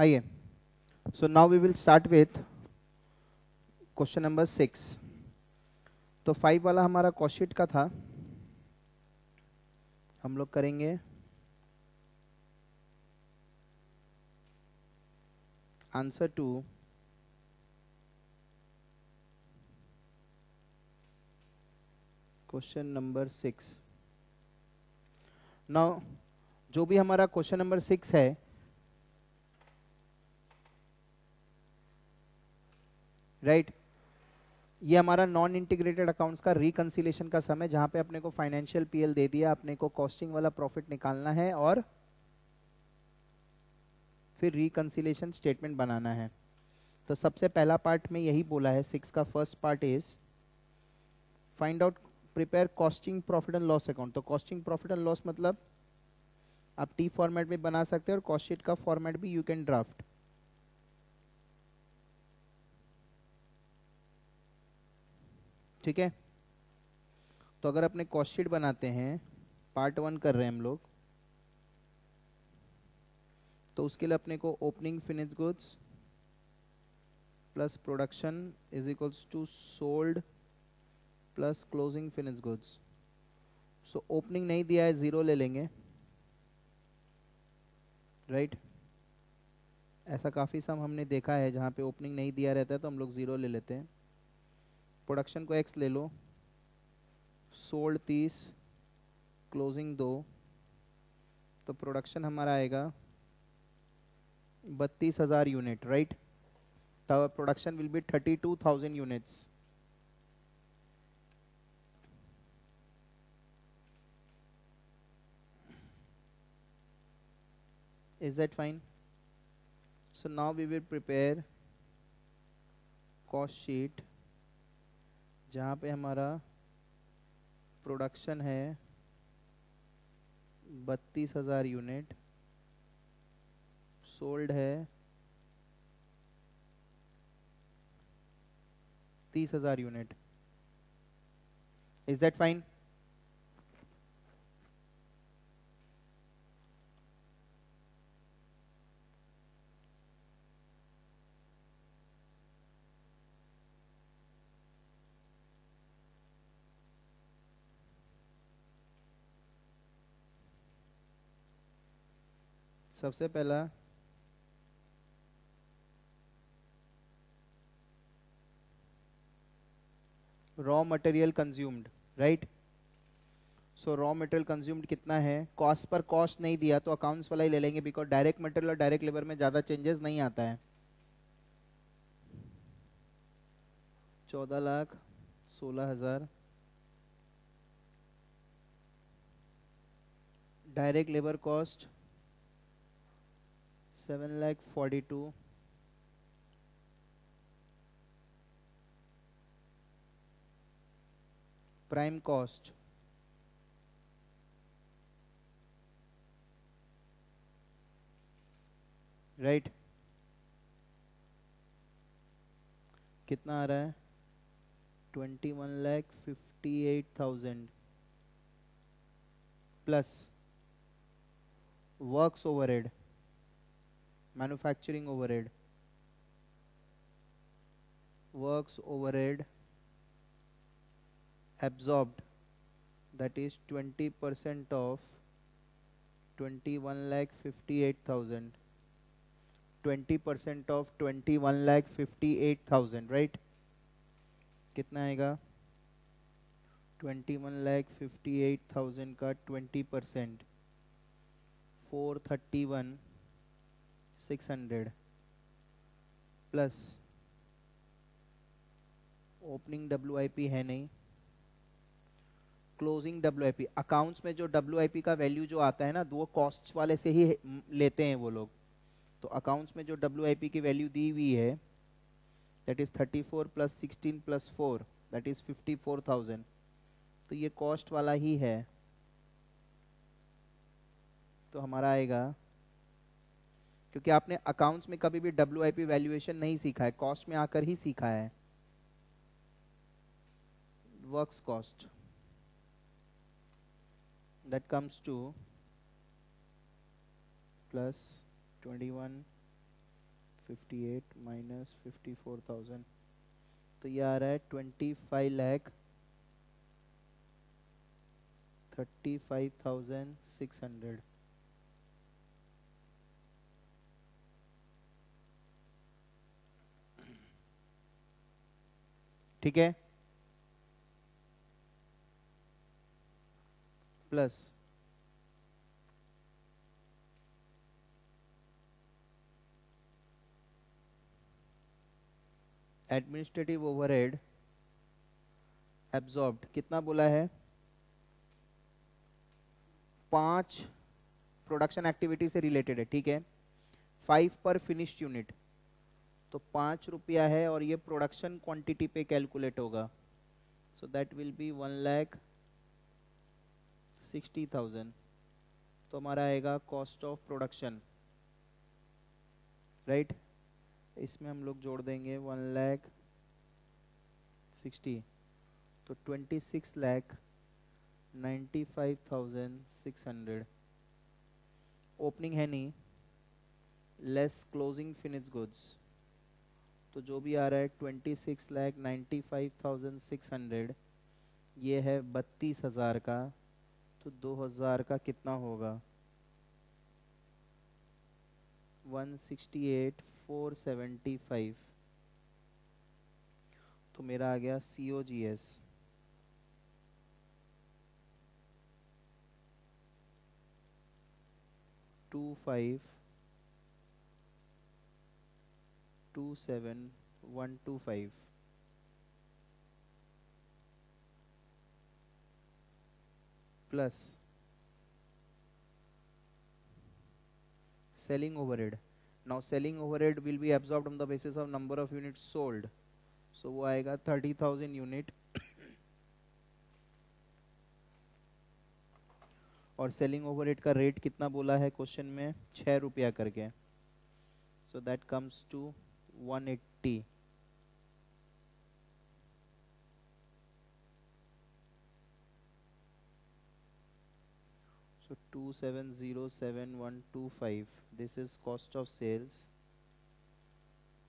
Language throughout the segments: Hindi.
आइए so now we will start with question number six तो फाइव वाला हमारा क्वेश्चन का था हम लोग करेंगे answer to question number six now जो भी हमारा क्वेश्चन नंबर सिक्स है राइट right? ये हमारा नॉन इंटीग्रेटेड अकाउंट्स का रिकनसिलेशन का समय जहां पे अपने को फाइनेंशियल पीएल दे दिया अपने को कॉस्टिंग वाला प्रॉफिट निकालना है और फिर रिकनसिलेशन स्टेटमेंट बनाना है तो सबसे पहला पार्ट में यही बोला है सिक्स का first part is find out prepare costing profit and loss account तो कॉस्टिंग प्रॉफिट एंड लॉस मतलब आप टी फॉर्मेट में बना सकते हैं और कॉस्टिट का फॉर्मेट भी यू कैन ड्राफ्ट ठीक है तो अगर अपने कॉस्टशीट बनाते हैं पार्ट वन कर रहे हैं हम लोग तो उसके लिए अपने को opening finish goods plus production is equals to sold plus closing finish goods so opening नहीं दिया है ज़ीरो ले लेंगे राइट right? ऐसा काफ़ी सम हमने देखा है जहाँ पे ओपनिंग नहीं दिया रहता है तो हम लोग ज़ीरो ले लेते हैं प्रोडक्शन को एक्स ले लो सोल्ड तीस क्लोजिंग दो तो प्रोडक्शन हमारा आएगा बत्तीस हज़ार यूनिट राइट तो production will be thirty two thousand units is that fine so now we will prepare cost sheet जहाँ पे हमारा प्रोडक्शन है बत्तीस हज़ार यूनिट सोल्ड है तीस हज़ार यूनिट इज़ दैट फाइन सबसे पहला raw material consumed right so raw material consumed कितना है कॉस्ट पर कॉस्ट नहीं दिया तो अकाउंट्स वाला ही ले लेंगे बिकॉज डायरेक्ट मटेरियल और डायरेक्ट लेबर में ज़्यादा चेंजेस नहीं आता है चौदह लाख सोलह हज़ार direct labour cost seven lakh forty two prime cost right right. कितना आ रहा है twenty one lakh fifty eight thousand plus works overhead manufacturing overhead works overhead absorbed that is 20% of 21 lakh 58000 20% of 21 lakh 58000 right कितना आएगा 21 लाख 58000 का 20 percent 431 six hundred plus opening W है नहीं क्लोजिंग डब्ल्यू अकाउंट्स में जो डब्ल्यू का वैल्यू जो आता है ना वो कॉस्ट वाले से ही लेते हैं वो लोग तो अकाउंट्स में जो डब्ल्यू की वैल्यू दी हुई है that is thirty four plus sixteen plus four that is fifty four thousand तो ये कॉस्ट वाला ही है तो हमारा आएगा क्योंकि आपने अकाउंट्स में कभी भी डब्ल्यू आई पी वैल्यूएशन नहीं सीखा है कॉस्ट में आकर ही सीखा है works cost that comes to plus twenty one fifty eight minus fifty four thousand तो ये आ रहा है twenty five lakh thirty five thousand six hundred ठीक है प्लस एडमिनिस्ट्रेटिव ओवरहेड एब्जॉर्ब्ड कितना बोला है पांच प्रोडक्शन एक्टिविटी से रिलेटेड है ठीक है फाइव पर फिनिश्ड यूनिट तो पाँच रुपया है और ये प्रोडक्शन क्वांटिटी पे कैलकुलेट होगा so that will be one lakh sixty thousand तो हमारा आएगा कॉस्ट ऑफ प्रोडक्शन राइट इसमें हम लोग जोड़ देंगे वन लैख सिक्सटी तो twenty six lakh ninety five thousand six hundred opening है नहीं लेस क्लोजिंग फिनिश गुड्स तो जो भी आ रहा है twenty six lakh ninety five thousand six hundred ये है बत्तीस हज़ार का तो दो हज़ार का कितना होगा one sixty eight four seventy five तो मेरा आ गया C O G S two five two seven one two five plus selling overhead now selling overhead will be absorb on the basis of number of unit sold so वो आएगा थर्टी थाउजेंड यूनिट और सेलिंग ओवर हेड का रेट कितना बोला है क्वेश्चन में छह रुपया करके so that comes to 180 so 2707125 this is cost of sales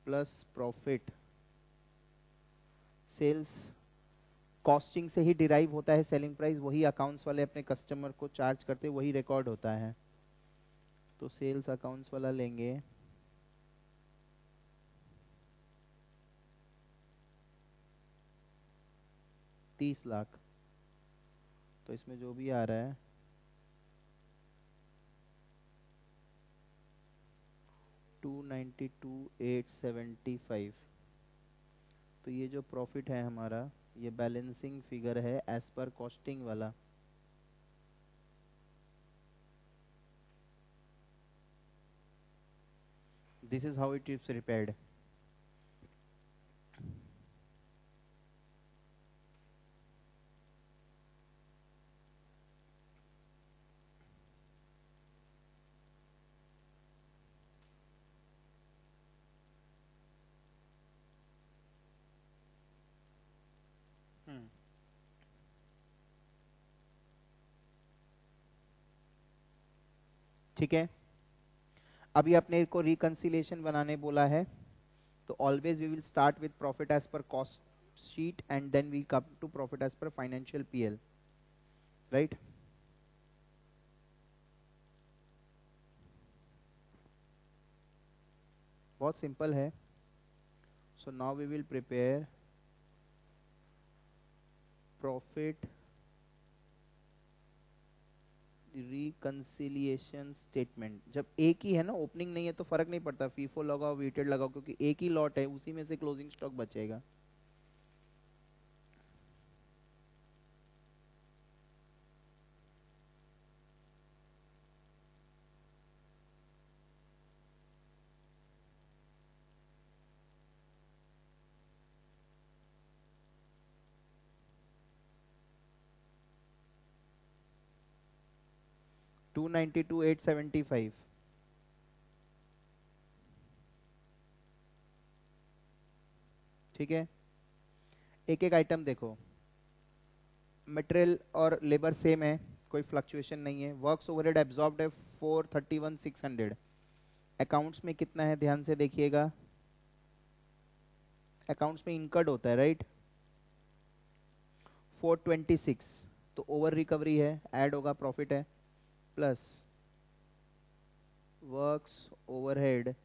plus profit sales costing से ही डिराइव होता है सेलिंग प्राइस वही अकाउंट्स वाले अपने कस्टमर को चार्ज करते वही रिकॉर्ड होता है तो सेल्स अकाउंट्स वाला लेंगे तीस लाख तो इसमें जो भी आ रहा है two ninety two eight seventy five तो ये जो प्रॉफिट है हमारा ये बैलेंसिंग फिगर है एज पर कॉस्टिंग वाला this is how it is prepared ठीक है अभी अपने को रिकनसिलेशन बनाने बोला है तो always we will start with profit as per cost sheet and then we come to profit as per financial PL right बहुत सिंपल है so now we will prepare profit reconciliation statement जब एक ही है ना ओपनिंग नहीं है तो फर्क नहीं पड़ता फीफो लगाओ वेटेड लगाओ क्योंकि एक ही लॉट है उसी में से क्लोजिंग स्टॉक बचेगा two ninety two eight seventy five ठीक है एक एक आइटम देखो मटेरियल और लेबर सेम है कोई फ्लक्चुएशन नहीं है वर्क्स ओवरहेड एब्जॉर्ब्ड है four thirty one six hundred accounts में कितना है ध्यान से देखिएगा अकाउंट्स में इनकर्ड होता है राइट फोर ट्वेंटी सिक्स तो ओवर रिकवरी है ऐड होगा प्रॉफिट है plus works overhead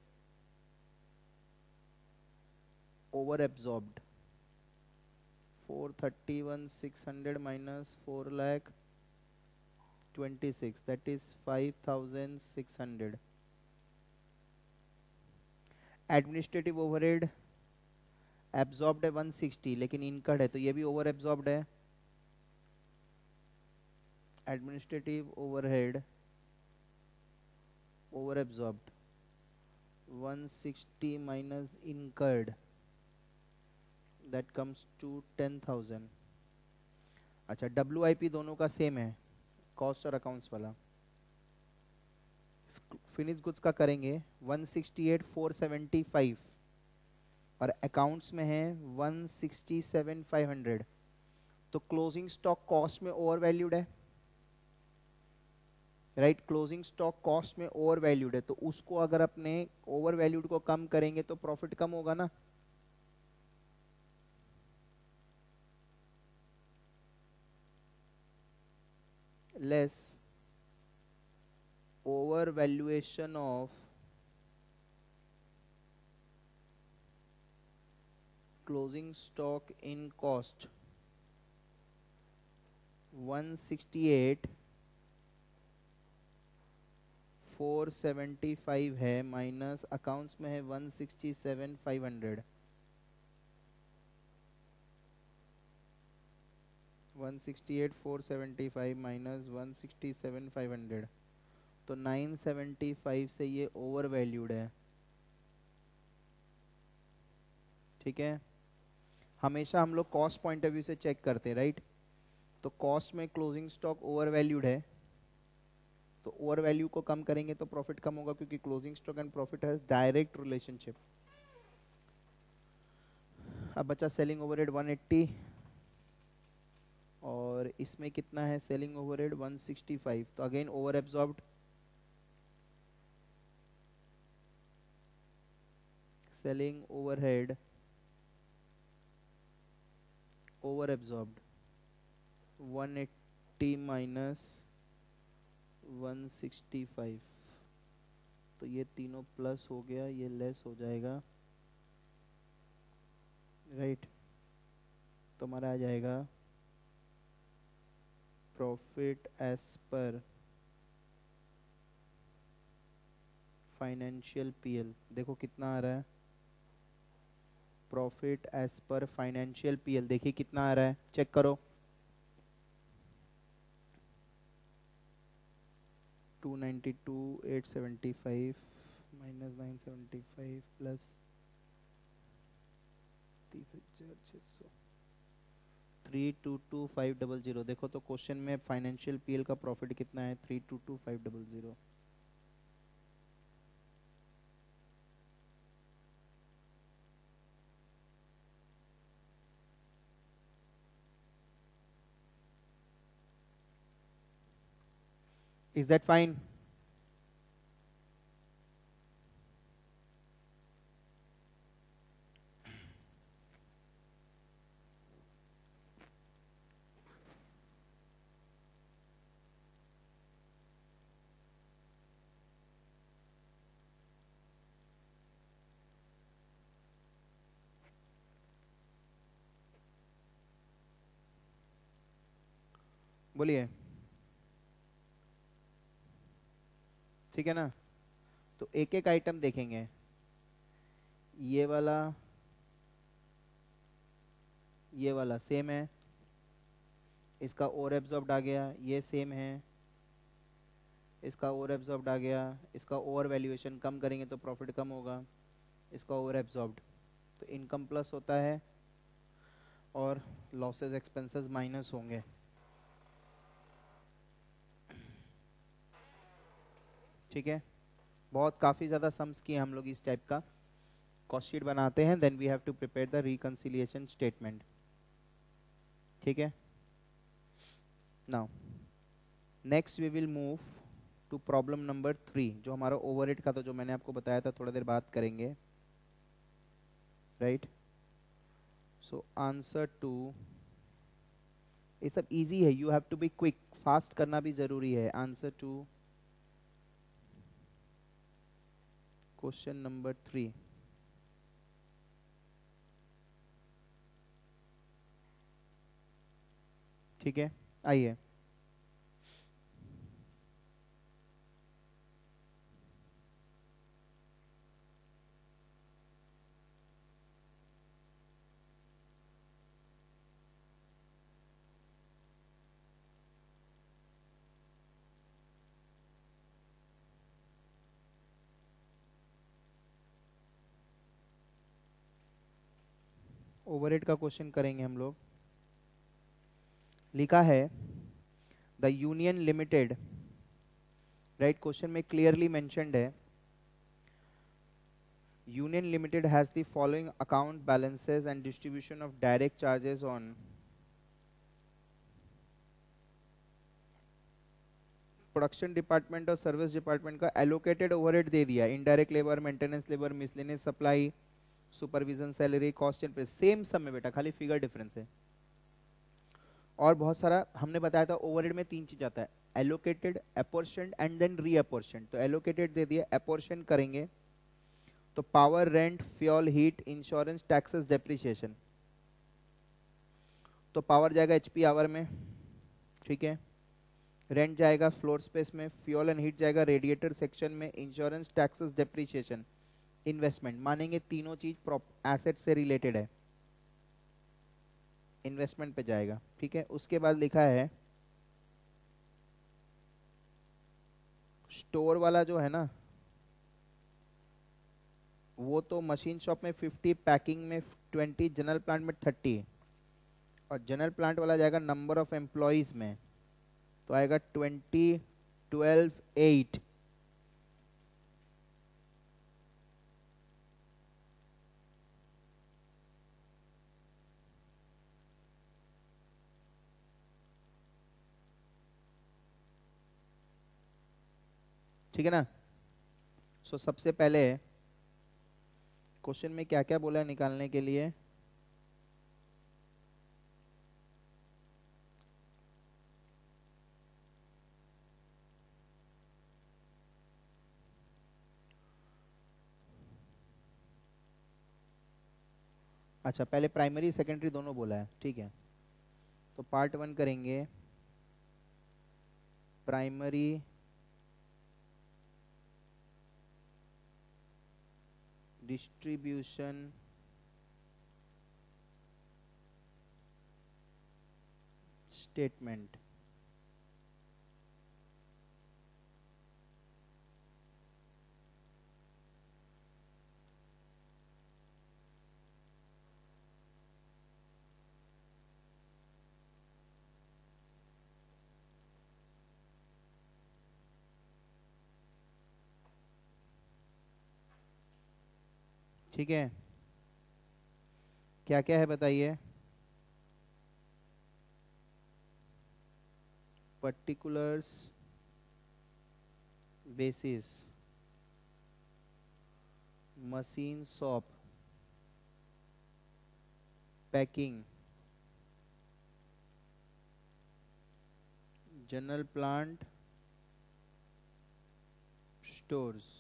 over absorbed 431 600 minus 4 lakh 26 that is 5600 administrative overhead absorbed है 160 लेकिन इनकट है तो ये भी ओवर एब्जॉर्ब्ड है administrative overhead over absorb one sixty minus incurred that comes to ten thousand अच्छा डब्ल्यू आई पी दोनों का सेम है कॉस्ट और अकाउंट्स वाला फिनिश गुड्स का करेंगे one sixty eight four seventy five और अकाउंट्स में है one sixty seven five hundred तो क्लोजिंग स्टॉक कॉस्ट में ओवर वैल्यूड है राइट क्लोजिंग स्टॉक कॉस्ट में ओवर वैल्यूड है तो उसको अगर अपने ओवर वैल्यूड को कम करेंगे तो प्रॉफिट कम होगा ना less over valuation of closing stock in cost 168 four seventy five है माइनस अकाउंट्स में है one sixty seven five hundred one sixty eight four seventy five minus one sixty seven five hundred तो नाइन सेवेंटी फाइव से ये ओवर वैल्यूड है ठीक है हमेशा हम लोग कॉस्ट पॉइंट ऑफ व्यू से चेक करते हैं राइट तो कॉस्ट में क्लोजिंग स्टॉक ओवर वैल्यूड है तो ओवर वैल्यू को कम करेंगे तो प्रॉफिट कम होगा क्योंकि closing stock and profit has direct relationship अब बचा सेलिंग ओवरहेड 180 और इसमें कितना है सेलिंग ओवरहेड 165 तो again over absorbed selling overhead over absorbed 180 minus 165 तो ये तीनों प्लस हो गया ये लेस हो जाएगा राइट तो हमारा आ जाएगा profit as per financial PL देखो कितना आ रहा है profit as per financial PL देखिए कितना आ रहा है चेक करो two ninety two eight seventy five minus nine seventy five plus तीस हजार छः सौ three two two five double zero देखो तो क्वेश्चन में फाइनेंशियल पीएल का प्रॉफिट कितना है three two two five double zero is that fine बोलिए ठीक है ना तो एक एक आइटम देखेंगे ये वाला ये वाला सेम है इसका और एब्जॉर्ब आ गया ये सेम है इसका और एब्जॉर्ब आ गया इसका ओवर वैल्यूएशन कम करेंगे तो प्रॉफिट कम होगा इसका ओवर एब्जॉर्ब्ड तो इनकम प्लस होता है और लॉसेस एक्सपेंसेस माइनस होंगे ठीक है बहुत काफ़ी ज़्यादा सम्स किए हम लोग इस टाइप का कॉस्टशीट बनाते हैं then we have to prepare the reconciliation statement ठीक है now next we will move to problem number three जो हमारा ओवर का था जो मैंने आपको बताया था थोड़ा देर बात करेंगे राइट सो आंसर टू ये सब इजी है you have to be quick fast करना भी ज़रूरी है answer to question number three ठीक है आइए ओवरहेड का क्वेश्चन करेंगे हम लोग लिखा है the union limited right question में क्लियरली मैंशनड है union limited has the following account balances and distribution of direct charges on production department और सर्विस डिपार्टमेंट का एलोकेटेड ओवरहेड दे दिया indirect labour maintenance labour miscellaneous supply supervision salary cost and price same सब में बेटा खाली फिगर डिफरेंस है और बहुत सारा हमने बताया था ओवरहेड में तीन चीज आता है allocated apportion and then reapportion तो एलोकेटेड दे दिया अपोर्शन करेंगे तो power rent fuel heat insurance taxes depreciation तो पावर जाएगा एचपी आवर में ठीक है रेंट जाएगा फ्लोर स्पेस में फ्यूल एंड हीट जाएगा रेडिएटर सेक्शन में इंश्योरेंस टैक्सेस डेप्रिसिएशन इन्वेस्टमेंट मानेंगे तीनों चीज एसेट से रिलेटेड है इन्वेस्टमेंट पे जाएगा ठीक है उसके बाद लिखा है स्टोर वाला जो है ना वो तो मशीन शॉप में 50 पैकिंग में 20 जनरल प्लांट में 30 और जनरल प्लांट वाला जाएगा नंबर ऑफ एम्प्लॉयज़ में तो आएगा 20 12 8 ठीक है ना सो so, सबसे पहले क्वेश्चन में क्या क्या बोला है निकालने के लिए अच्छा पहले प्राइमरी सेकेंडरी दोनों बोला है ठीक है तो पार्ट वन करेंगे प्राइमरी distribution statement ठीक है क्या क्या है बताइए particulars basis machine shop packing general plant stores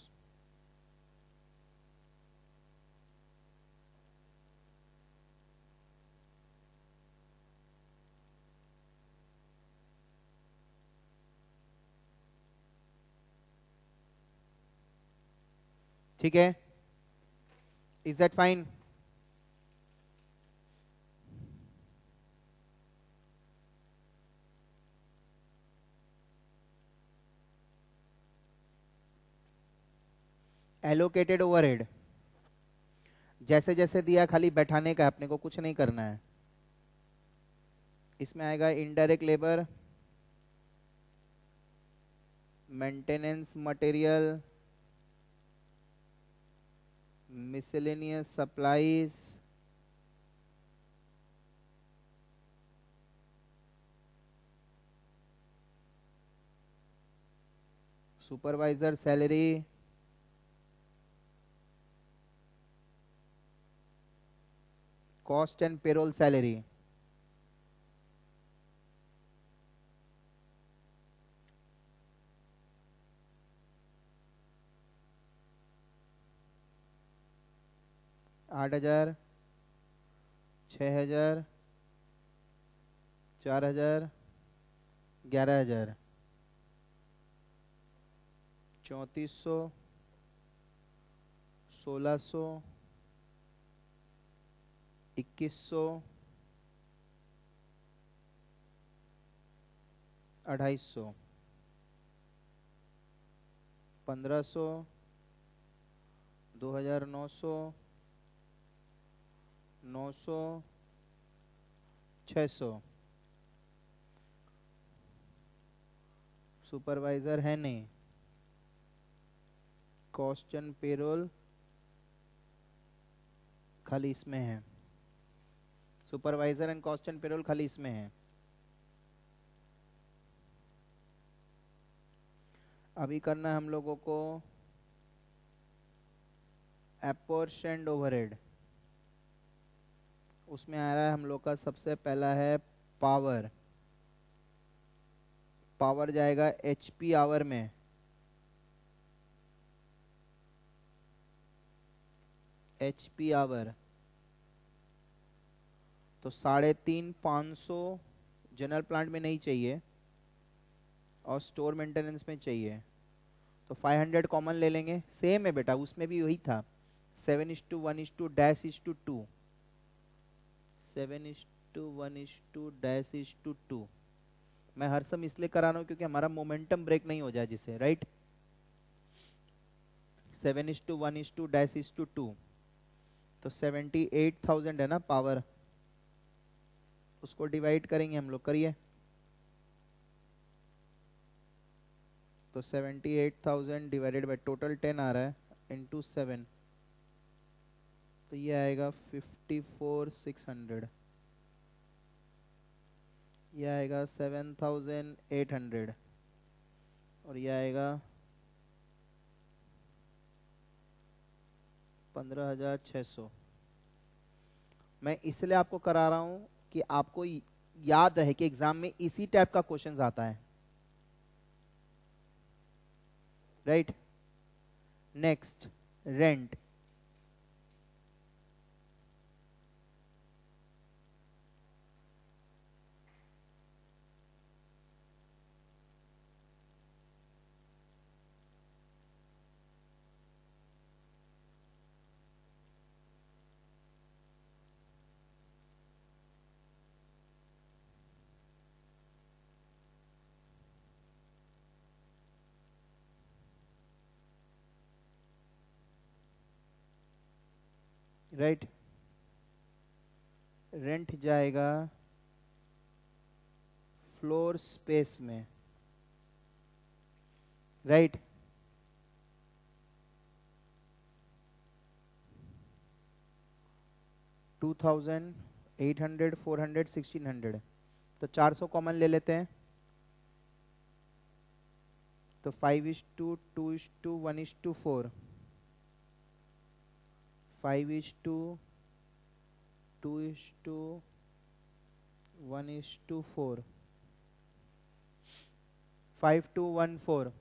ठीक है is that fine allocated overhead जैसे जैसे दिया खाली बैठाने का अपने को कुछ नहीं करना है इसमें आएगा indirect labour maintenance material miscellaneous supplies, supervisor salary, cost and payroll salary. आठ हज़ार छ हज़ार चार हज़ार ग्यारह हज़ार चौंतीस सौ सोलह सौ इक्कीस सौ अढ़ाई सौ पंद्रह सौ दो हज़ार नौ सौ नौ सुपरवाइज़र है नहीं क्वेश्चन पेरोल खाली इसमें है सुपरवाइज़र एंड क्वेश्चन पेरोल खाली इसमें है अभी करना है हम लोगों को एपोर्स एंड ओवरहेड उसमें आ रहा है हम लोग का सबसे पहला है पावर पावर जाएगा एच पी आवर में एच पी आवर तो साढ़े तीन पाँच सौ जनरल प्लांट में नहीं चाहिए और स्टोर मेंटेनेंस में चाहिए तो 500 कॉमन ले लेंगे सेम है बेटा उसमें भी वही था seven is to one is to dash is to two seven is to one is to dash is to two मैं हर सम इसलिए करा रहा हूं क्योंकि हमारा मोमेंटम ब्रेक नहीं हो जाए जिसे right seven is to one is to dash is to two तो सेवेंटी एट थाउजेंड है ना पावर उसको डिवाइड करेंगे हम लोग करिए तो seventy eight thousand divided by total ten आ रहा है इंटू सेवन तो ये आएगा फिफ्टी फोर सिक्स हंड्रेड यह आएगा सेवन थाउजेंड एट हंड्रेड और यह आएगा पंद्रह हज़ार छः सौ मैं इसलिए आपको करा रहा हूँ कि आपको याद रहे कि एग्ज़ाम में इसी टाइप का क्वेश्चन आता है right next rent right rent जाएगा फ्लोर स्पेस में right right? Two thousand eight hundred four hundred sixteen hundred तो चार सौ कॉमन ले लेते हैं तो five is to two is to one is to four five is to two is to one is to four five two one four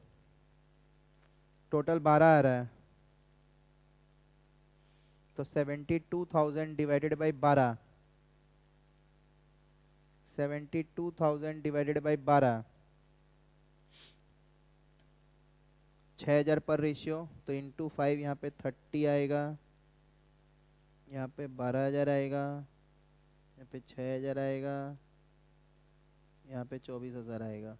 total बारह आ रहा है तो seventy two thousand divided by बारह seventy two thousand divided by बारह छः हज़ार पर रेशियो तो इंटू फाइव यहाँ पे थर्टी आएगा यहाँ पे बारह हज़ार आएगा यहाँ पे छः हज़ार आएगा यहाँ पे चौबीस हज़ार आएगा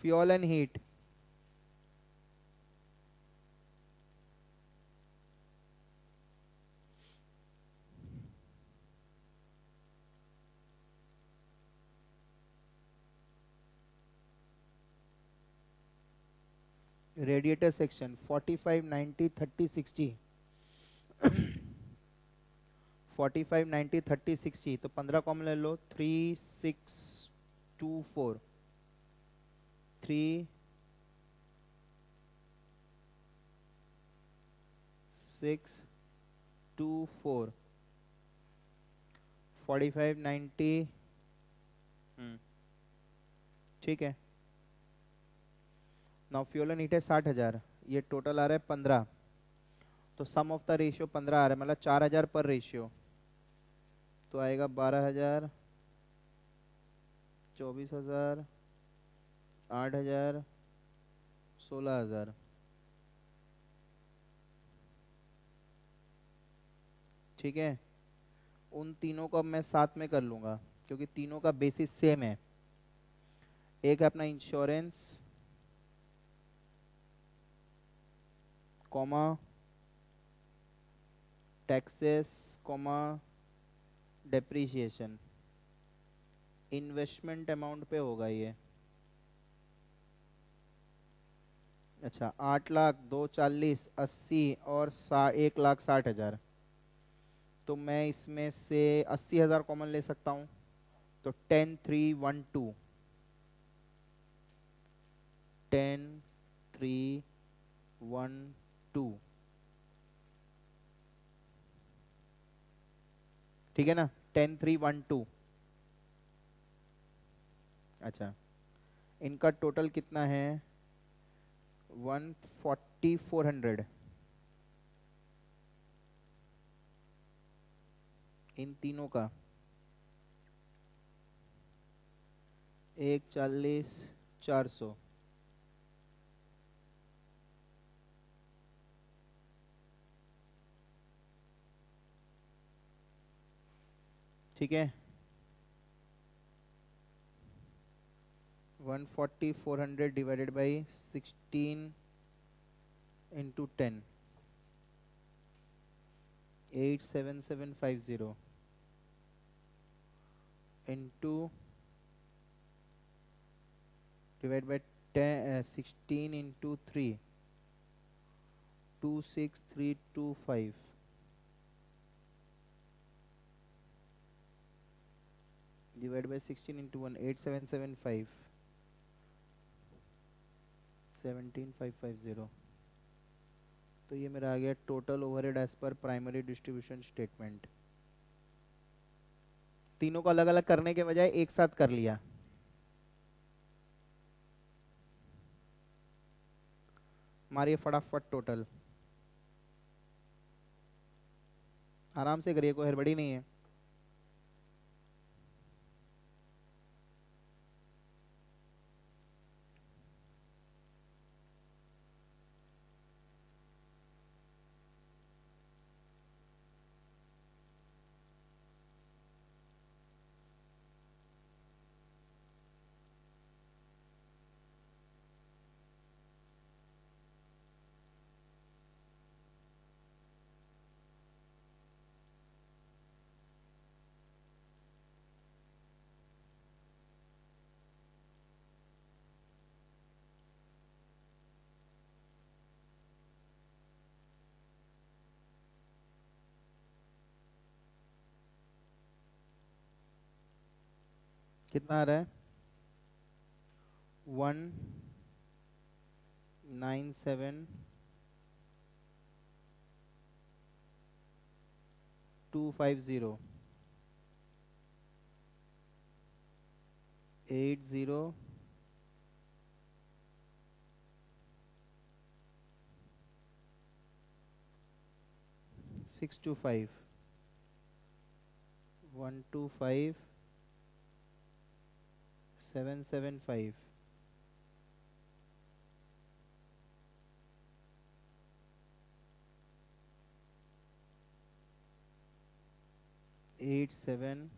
fuel and heat radiator section 45 90 30 60 45 90 30 60 तो 15 कॉमन ले लो three six two four three six two four forty five ninety ठीक है नाउ फ्यूल एंड हीट है साठ हज़ार ये टोटल आ रहा है पंद्रह तो सम ऑफ द रेशियो पंद्रह आ रहा है मतलब चार हज़ार पर रेशियो तो आएगा बारह हज़ार चौबीस हज़ार आठ हज़ार सोलह हज़ार ठीक है उन तीनों को अब मैं साथ में कर लूँगा क्योंकि तीनों का बेसिस सेम है एक है अपना insurance comma taxes comma depreciation investment amount पे होगा ये अच्छा आठ लाख दो चालीस अस्सी और सा एक लाख साठ हज़ार तो मैं इसमें से अस्सी हज़ार कॉमन ले सकता हूँ तो ten three one two ten three one two ठीक है ना टेन थ्री वन टू अच्छा इनका टोटल कितना है वन फोर्टी फोर हंड्रेड इन तीनों का एक चालीस चार सौ ठीक है one forty four hundred divided by sixteen into ten eight seven seven five zero into divide by ten sixteen into three two six three two five divided by 16 into 1 five 17550 तो ये मेरा आ गया total overhead as per primary distribution statement तीनों को अलग अलग करने के बजाय एक साथ कर लिया मारिए फटाफट टोटल आराम से करिए कोई हड़बड़ी नहीं है कितना आ रहा है one nine seven two five zero eight zero six two five one two five seven seven five eight seven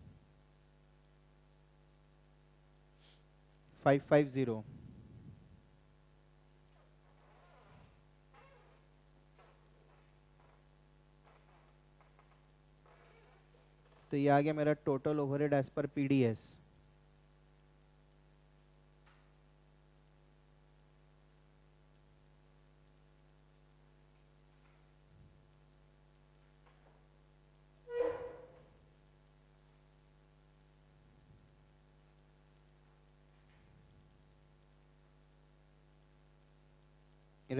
five five zero तो ये आ गया मेरा total overhead as per PDS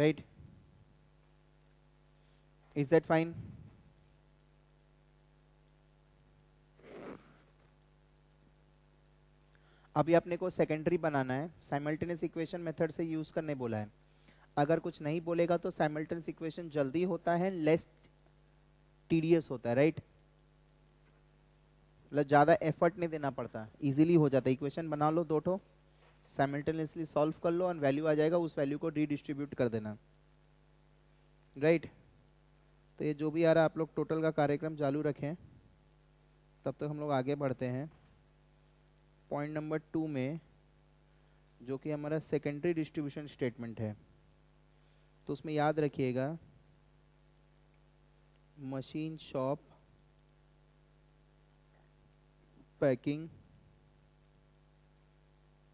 right is that fine अभी अपने को सेकेंडरी बनाना है साइमल्टेनियस इक्वेशन मेथड से यूज करने बोला है अगर कुछ नहीं बोलेगा तो साइमल्टेनियस इक्वेशन जल्दी होता है लेस टीडीएस होता है राइट मतलब ज़्यादा एफर्ट नहीं देना पड़ता इजीली हो जाता है इक्वेशन बना लो दो ठो साइमल्टेनियसली सॉल्व कर लो और वैल्यू आ जाएगा उस वैल्यू को रीडिस्ट्रीब्यूट कर देना राइट right? तो ये जो भी आ रहा है आप लोग टोटल का कार्यक्रम चालू रखें तब तक हम लोग आगे बढ़ते हैं पॉइंट नंबर टू में जो कि हमारा सेकेंडरी डिस्ट्रीब्यूशन स्टेटमेंट है तो उसमें याद रखिएगा machine shop packing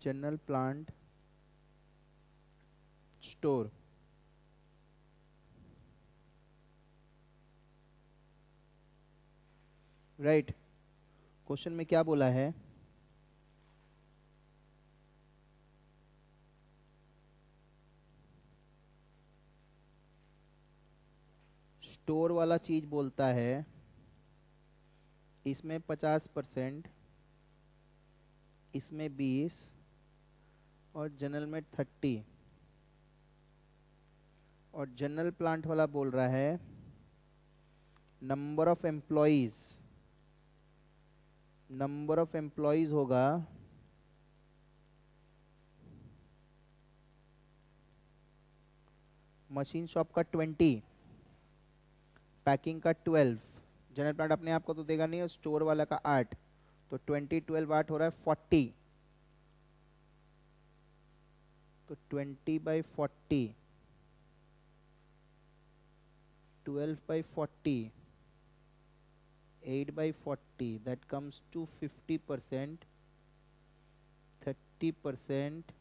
general plant store right question में क्या बोला है स्टोर वाला चीज बोलता है इसमें पचास परसेंट इसमें बीस और जनरल में थर्टी और जनरल प्लांट वाला बोल रहा है number of employees number of employees होगा मशीन शॉप का ट्वेंटी पैकिंग का ट्वेल्व जनरल प्लांट अपने आप को तो देगा नहीं और स्टोर वाला का आठ तो ट्वेंटी ट्वेल्व आठ हो रहा है फोर्टी तो twenty by forty twelve by forty eight by forty that comes to fifty percent thirty percent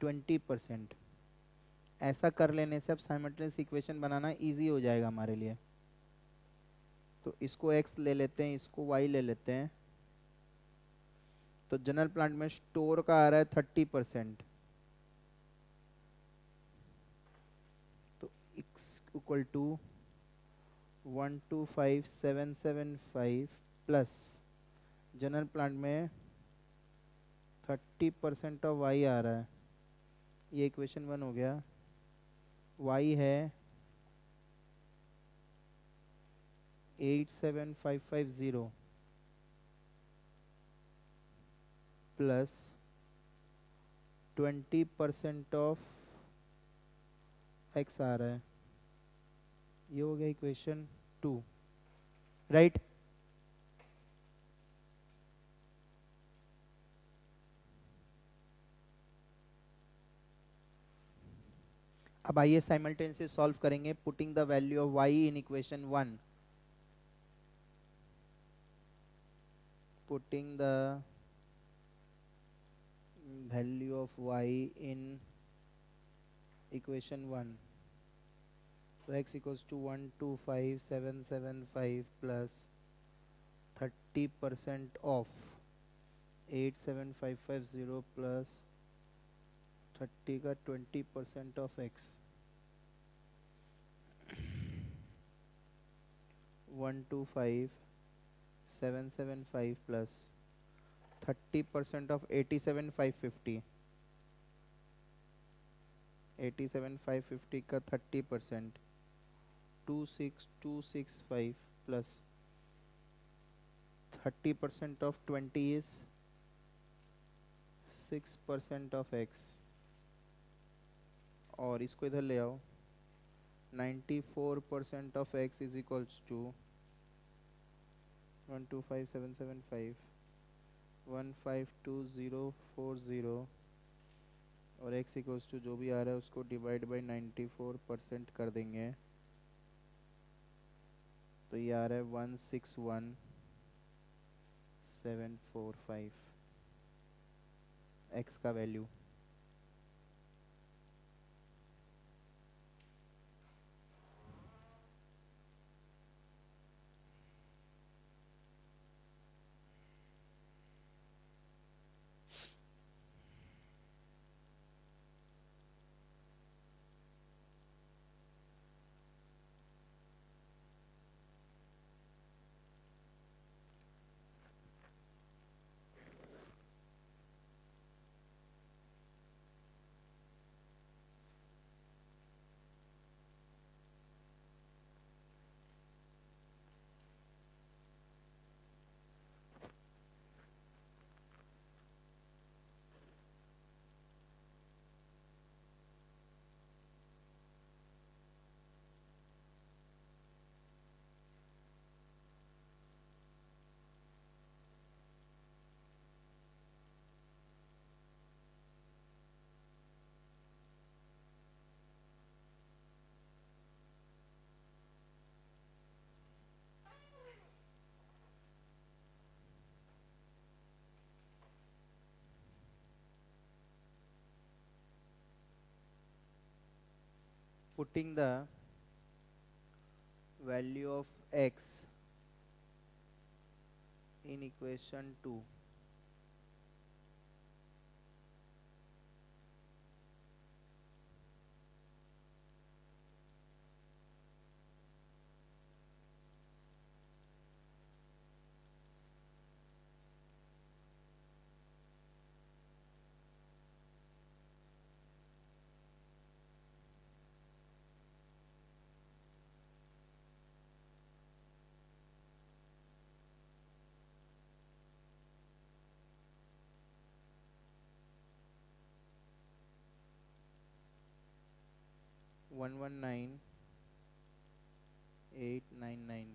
twenty percent ऐसा कर लेने से अब साइमल्टेनियस इक्वेशन बनाना इजी हो जाएगा हमारे लिए तो इसको एक्स ले लेते हैं इसको वाई ले लेते हैं तो जनरल प्लांट में स्टोर का आ रहा है thirty percent equal to 125775 plus general plant में 30 परसेंट ऑफ वाई आ रहा है ये इक्वेशन वन हो गया वाई है 87550 प्लस 20 परसेंट ऑफ एक्स आ रहा है ये हो गया इक्वेशन टू राइट अब आइए से सॉल्व करेंगे putting the value of Y in equation one putting the value of Y in equation one तो x equals to one two five seven seven five plus thirty percent of eight seven five five zero plus thirty का twenty percent of X one two five seven seven five plus thirty percent of eighty seven five fifty eighty seven five fifty का thirty percent two six two six five plus thirty percent of twenty is six percent of X और इसको इधर ले आओ ninety four percent of X is equals to one two five seven seven five one five two zero four zero और एक्स इक्वल्स टू जो भी आ रहा है उसको divide by ninety four percent कर देंगे तो ये आ रहा है one six one seven four five X का value putting the value of x in equation 2 one one nine eight nine nine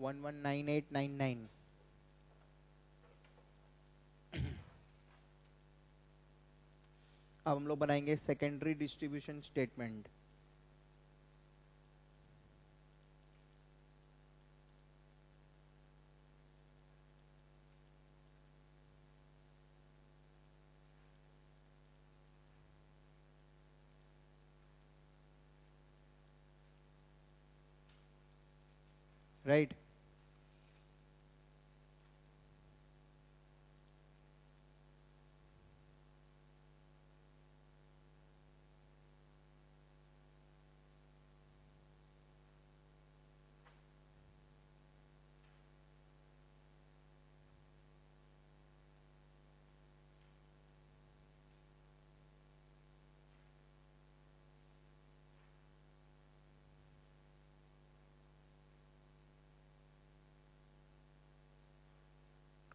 one one nine eight nine nine अब हम लोग बनाएंगे secondary distribution statement right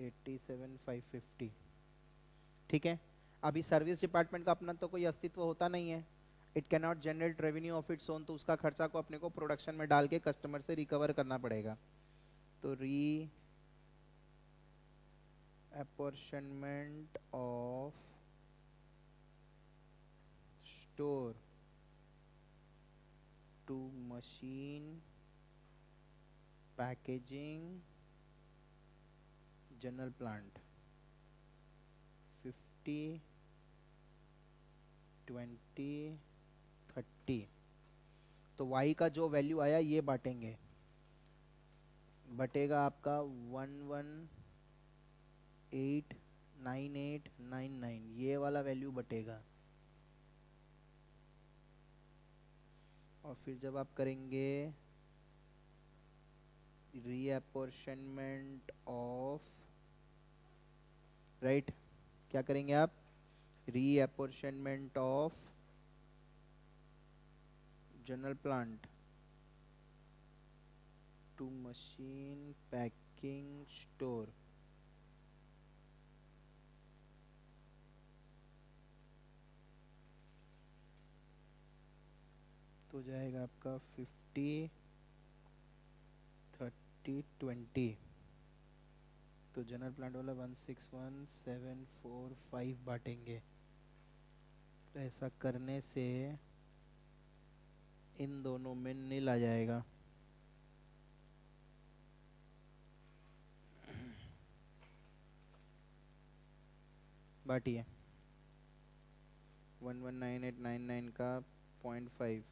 87550 seven five fifty ठीक है अभी सर्विस डिपार्टमेंट का अपना तो कोई अस्तित्व होता नहीं है it can not generate revenue of its own तो उसका खर्चा को अपने को प्रोडक्शन में डाल के कस्टमर से रिकवर करना पड़ेगा तो reapportionment of store to machine packaging general plant fifty twenty thirty तो y का जो वैल्यू आया ये बांटेंगे बटेगा आपका one one eight nine eight nine nine ये वाला वैल्यू बटेगा और फिर जब आप करेंगे रीअपोर्शनमेंट ऑफ राइट right? क्या करेंगे आप reapportionment of general plant to machine packing store तो जाएगा आपका फिफ्टी थर्टी ट्वेंटी तो जनरल प्लांट वाला one six one seven four five बांटेंगे तो ऐसा करने से इन दोनों में नील आ जाएगा बाटिए one one nine eight nine nine का point five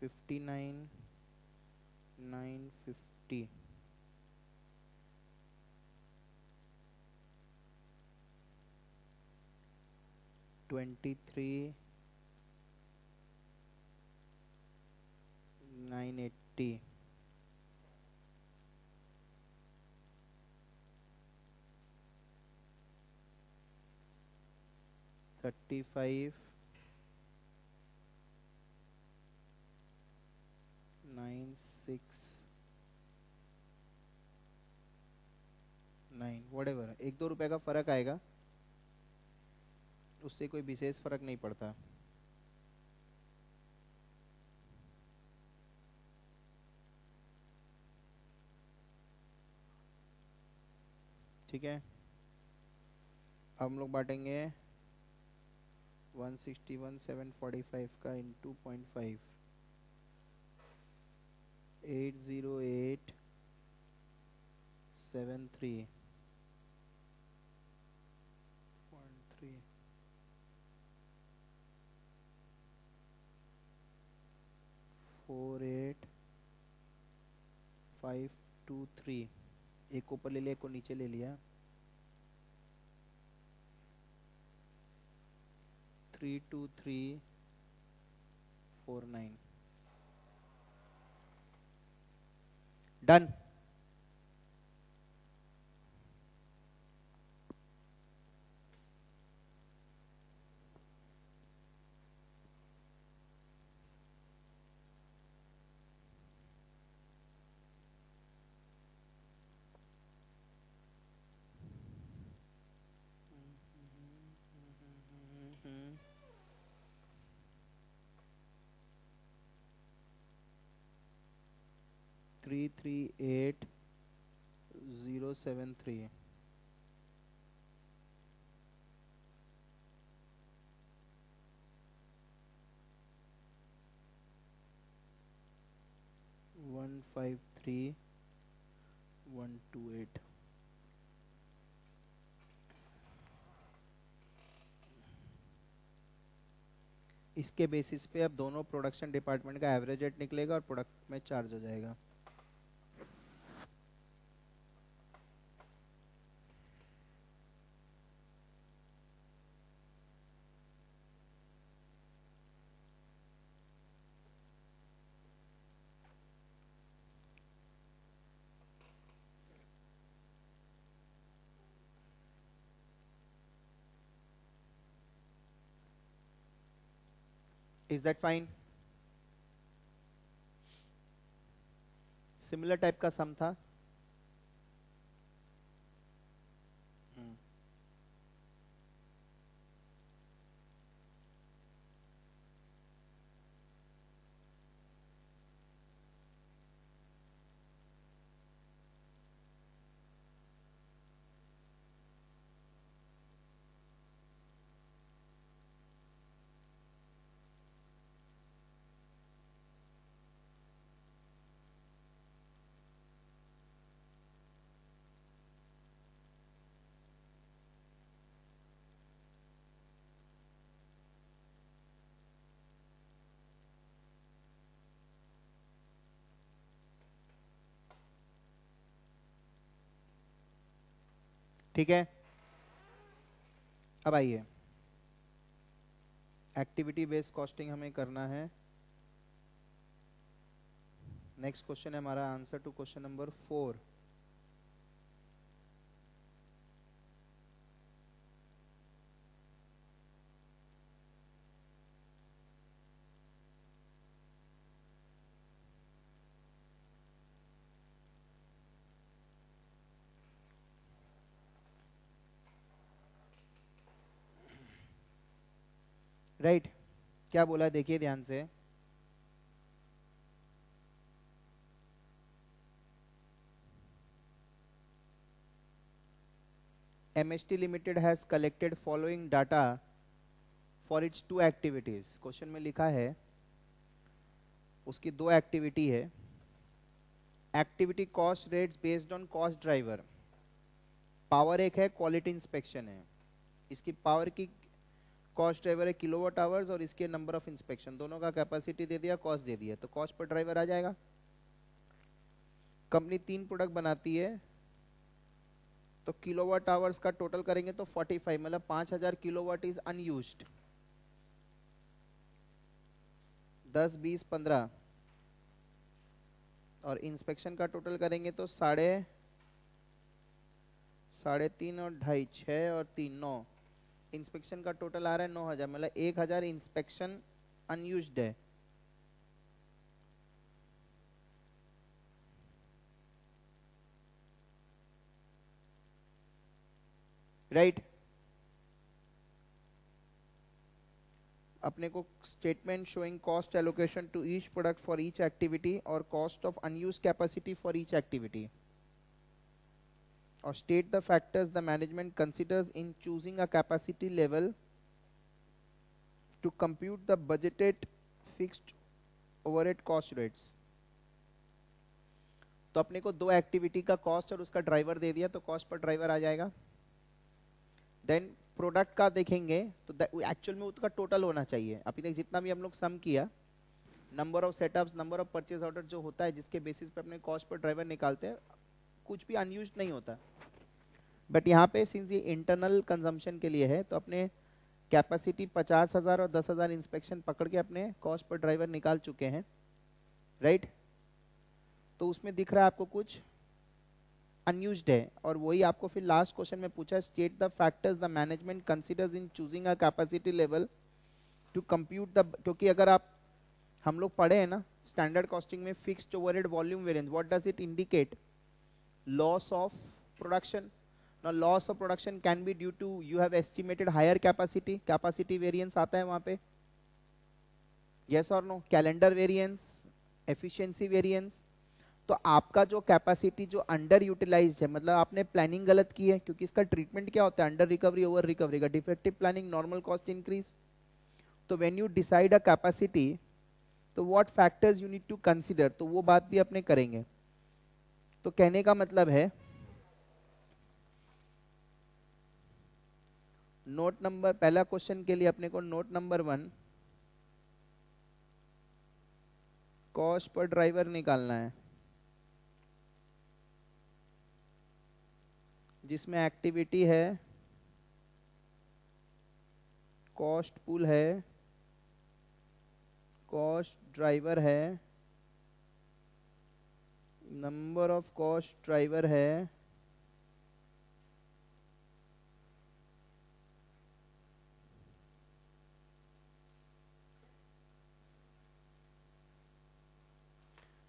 fifty nine 950 23 980 35 9 nine what एक दो रुपए का फ़र्क आएगा उससे कोई विशेष फ़र्क नहीं पड़ता ठीक है हम लोग बांटेंगे 161,745 का into point five eight zero eight seven three four eight five two three एक ऊपर ले लिया एक को नीचे ले लिया three two three four nine done three three eight zero seven three one five three one two eight इसके बेसिस पे अब दोनों प्रोडक्शन डिपार्टमेंट का एवरेज रेट निकलेगा और प्रोडक्ट में चार्ज हो जाएगा is that fine similar type का सम था ठीक है अब आइए एक्टिविटी बेस्ड कॉस्टिंग हमें करना है नेक्स्ट क्वेश्चन है हमारा answer to question number four right क्या बोला देखिए ध्यान से MST limited has collected following data for its two activities question में लिखा है उसकी दो एक्टिविटी है activity cost rate based on cost driver power एक है क्वालिटी इंस्पेक्शन है इसकी पावर की कॉस्ट ड्राइवर है किलोवाट आवर्स और इसके नंबर ऑफ इंस्पेक्शन दोनों का कैपेसिटी दे दिया कॉस्ट दे दिया तो कॉस्ट पर ड्राइवर आ जाएगा कंपनी तीन प्रोडक्ट बनाती है तो किलोवाट आवर्स का टोटल करेंगे तो 45 मतलब 5000 हजार किलोवाट इज अनयूज्ड 10 20 15 और इंस्पेक्शन का टोटल करेंगे तो साढ़े साढ़े तीन और ढाई छः और तीन नौ इंस्पेक्शन का टोटल आ रहा है नौ हजार मतलब एक हजार इंस्पेक्शन अनयूज है राइट अपने को statement showing cost allocation to each product for each activity और cost of unused capacity for each activity or state the factors the management considers in choosing a capacity level to compute the budgeted fixed overhead cost rates तो अपने को दो एक्टिविटी का कॉस्ट और उसका ड्राइवर दे दिया तो कॉस्ट पर ड्राइवर आ जाएगा देन प्रोडक्ट का देखेंगे तो एक्चुअल में उसका टोटल होना चाहिए अभी तक जितना भी हम लोग सम किया number of setups number of purchase order जो होता है जिसके बेसिस पे अपने कॉस्ट पर ड्राइवर निकालते हैं कुछ भी अनयूज नहीं होता बट यहाँ पे सिंस ये इंटरनल कंजम्पशन के लिए है तो अपने कैपेसिटी 50,000 और 10,000 इंस्पेक्शन पकड़ के अपने कॉस्ट पर ड्राइवर निकाल चुके हैं राइट तो उसमें दिख रहा है आपको कुछ अनयूज है और वही आपको फिर लास्ट क्वेश्चन में पूछा state the factors the management considers in choosing a capacity level to compute the क्योंकि अगर आप हम लोग पढ़े हैं ना स्टैंडर्ड कॉस्टिंग में fixed overhead volume variance what does it indicate loss of production now loss of production can be due to you have estimated higher capacity capacity variance aata hai wahan pe yes or no calendar variance efficiency variance तो आपका जो कैपेसिटी जो अंडर यूटिलाइज है मतलब आपने प्लानिंग गलत की है क्योंकि इसका ट्रीटमेंट क्या होता है अंडर रिकवरी ओवर रिकवरी का defective planning normal cost increase तो when you decide a capacity तो what factors you need to consider तो वो बात भी अपने करेंगे तो कहने का मतलब है नोट नंबर पहला क्वेश्चन के लिए अपने को नोट नंबर वन कॉस्ट पर ड्राइवर निकालना है जिसमें एक्टिविटी है कॉस्ट पुल है कॉस्ट ड्राइवर है नंबर ऑफ कॉस्ट ड्राइवर है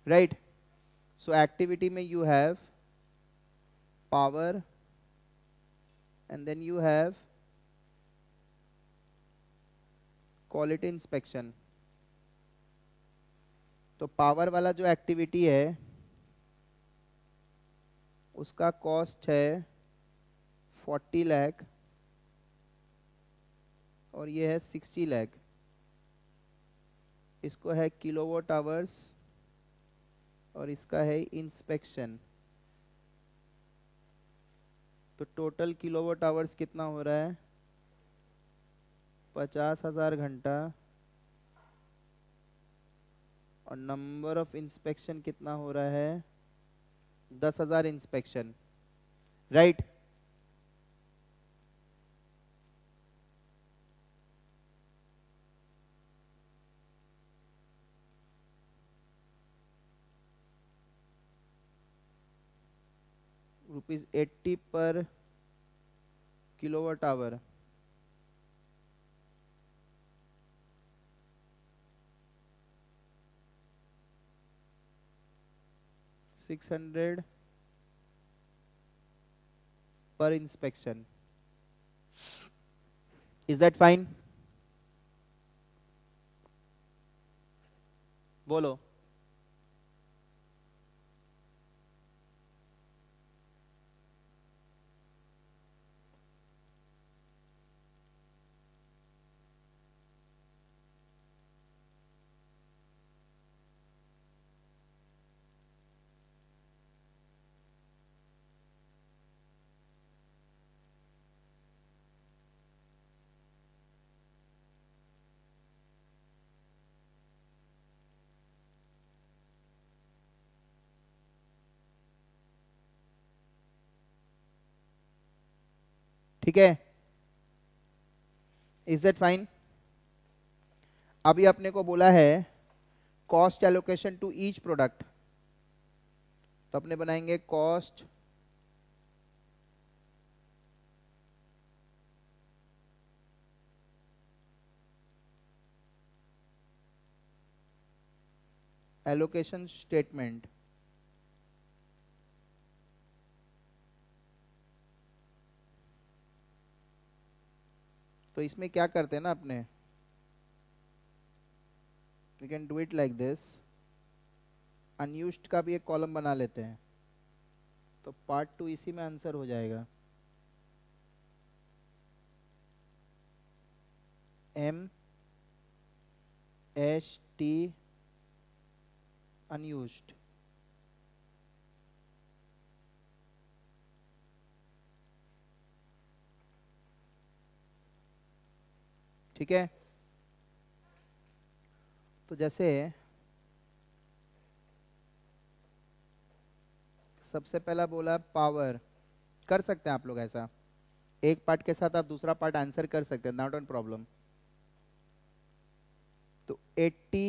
राइट सो एक्टिविटी में you have power and then you have quality inspection तो पावर वाला जो एक्टिविटी है उसका कॉस्ट है फोर्टी लैख और ये है सिक्सटी लैख इसको है किलोवाट आवर्स और इसका है इंस्पेक्शन तो टोटल किलोवाट आवर्स कितना हो रहा है पचास हज़ार घंटा और नंबर ऑफ इंस्पेक्शन कितना हो रहा है दस हजार इंस्पेक्शन राइट रुपीज एट्टी पर किलोवाट आवर सिक्स हंड्रेड पर इंस्पेक्शन इज दैट फाइन बोलो ठीक है इज दैट फाइन अभी अपने को बोला है cost allocation to each product तो अपने बनाएंगे कॉस्ट एलोकेशन स्टेटमेंट तो इसमें क्या करते हैं ना अपने you can do it like this unused का भी एक कॉलम बना लेते हैं तो पार्ट टू इसी में आंसर हो जाएगा एम एच टी अनयूज्ड ठीक है तो जैसे सबसे पहला बोला पावर कर सकते हैं आप लोग ऐसा एक पार्ट के साथ आप दूसरा पार्ट आंसर कर सकते हैं नॉट एन प्रॉब्लम तो 80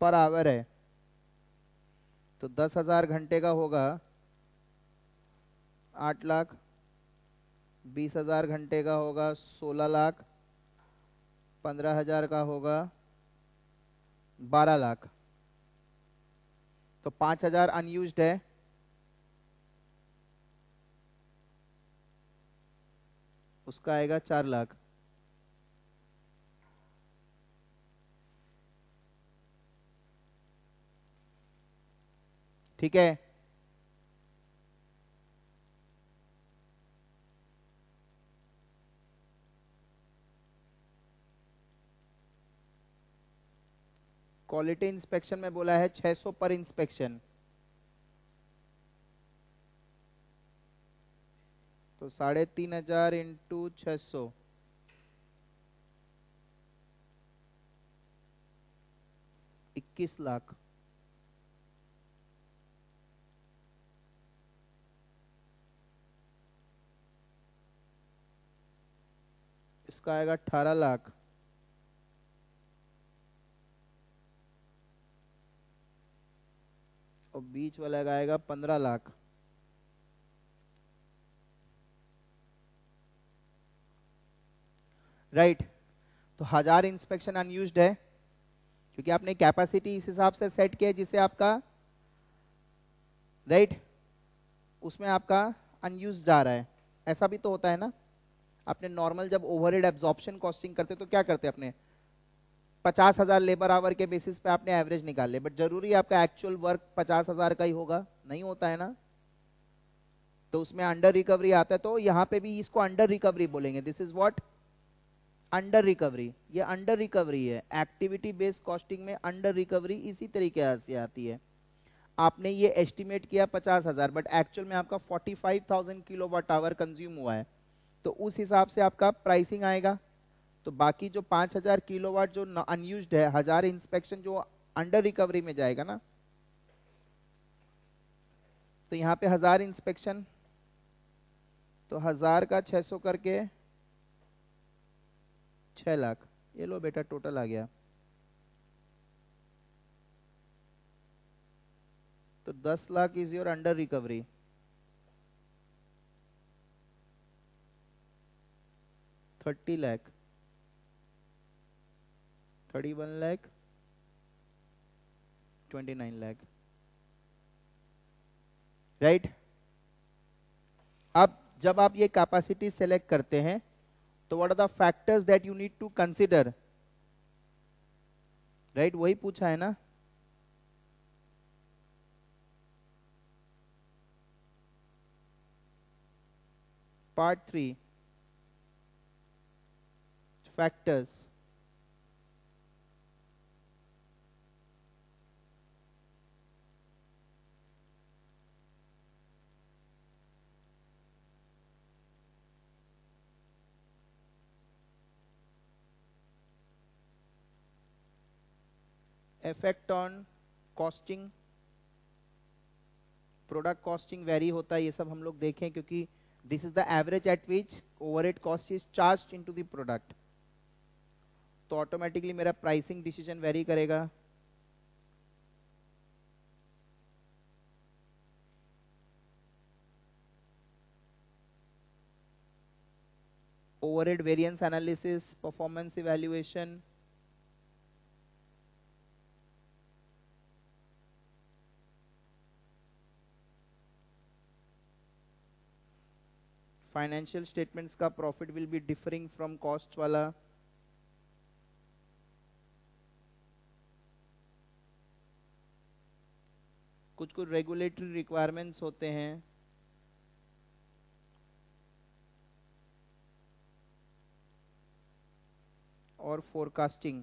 पर आवर है तो दस हजार घंटे का होगा आठ लाख बीस हज़ार घंटे का होगा सोलह लाख पंद्रह हज़ार का होगा बारह लाख तो पाँच हज़ार अनयूज है उसका आएगा चार लाख ठीक है क्वालिटी इंस्पेक्शन में बोला है 600 पर इंस्पेक्शन तो साढ़े तीन हजार इंटू छ सौ इक्कीस लाख इसका आएगा अठारह लाख और बीच वाला लगाएगा पंद्रह लाख राइट तो हजार इंस्पेक्शन अनयूज है क्योंकि आपने कैपेसिटी इस हिसाब से सेट किया जिसे आपका राइट right? उसमें आपका अनयूज आ रहा है ऐसा भी तो होता है ना आपने नॉर्मल जब ओवरहेड एब्जॉर्प्शन कॉस्टिंग करते तो क्या करते अपने पचास हजार लेबर आवर के बेसिस पे आपने एवरेज निकाल लिया बट जरूरी आपका एक्चुअल वर्क पचास हजार का ही होगा नहीं होता है ना तो उसमें अंडर रिकवरी आता है तो यहाँ पे भी इसको अंडर रिकवरी बोलेंगे this is what under recovery ये अंडर रिकवरी है एक्टिविटी बेस्ड कॉस्टिंग में अंडर रिकवरी इसी तरीके से आती है आपने ये एस्टिमेट किया पचास हज़ार बट एक्चुअल में आपका forty five thousand kilowatt hour consume हुआ है तो उस हिसाब से आपका प्राइसिंग आएगा तो बाकी जो पांच हजार किलोवाट जो अनयूज है हजार इंस्पेक्शन जो अंडर रिकवरी में जाएगा ना तो यहां पे हजार इंस्पेक्शन तो हजार का छह सौ करके छ लाख ये लो बेटा टोटल आ गया तो दस lakh is your under recovery thirty lakh thirty one lakh twenty nine lakh right अब जब आप ये कैपेसिटी सेलेक्ट करते हैं तो what are the factors that you need to consider right वही पूछा है ना part three factors effect on costing product costing vary होता है ये सब हम लोग देखें क्योंकि this is the average at which overhead cost is charge in to the product तो ऑटोमेटिकली मेरा प्राइसिंग डिसीजन वेरी करेगा overhead variance analysis performance evaluation financial statements का profit will be differing from cost वाला कुछ कुछ रेगुलेटरी रिक्वायरमेंट्स होते हैं और forecasting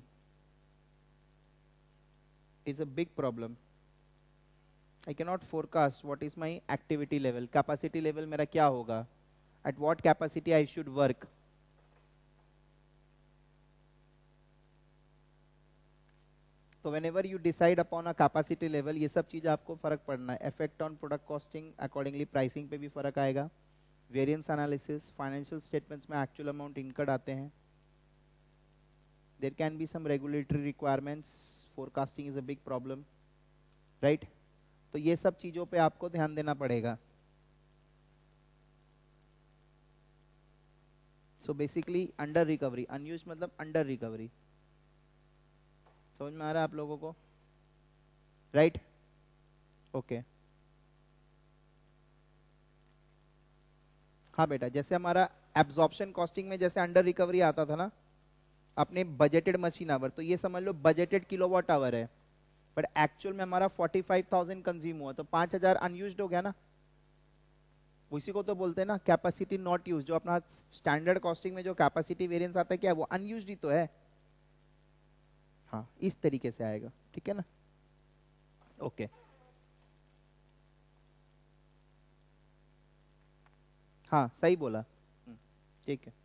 is a big problem I can not forecast what is my activity level capacity level मेरा क्या होगा at what capacity I should work. तो whenever you decide upon a capacity level ये सब चीज़ आपको फ़र्क पड़ना है effect on product costing accordingly pricing पे भी फ़र्क आएगा वेरियंस एनालिसिस फाइनेंशियल स्टेटमेंट्स में एक्चुअल अमाउंट इनकट आते हैं there can be some regulatory requirements forecasting is a big problem right तो ये सब चीज़ों पे आपको ध्यान देना पड़ेगा so basically under recovery unused मतलब अंडर रिकवरी समझ में आ रहा है आप लोगों को राइट ओके हाँ बेटा जैसे हमारा एब्जॉर्प्शन कॉस्टिंग में जैसे अंडर रिकवरी आता था ना अपने बजटेड मशीन आवर तो ये समझ लो बजटेड किलोवाट आवर है बट एक्चुअल में हमारा 45,000 कंज्यूम हुआ तो 5,000 अनयूज्ड हो गया ना उसी को तो बोलते हैं ना कैपेसिटी नॉट यूज जो अपना स्टैंडर्ड कॉस्टिंग में जो कैपेसिटी वेरियंस आता है क्या वो अनयूज ही तो है हाँ इस तरीके से आएगा ठीक है ना ओके हाँ सही बोला हम्म, ठीक है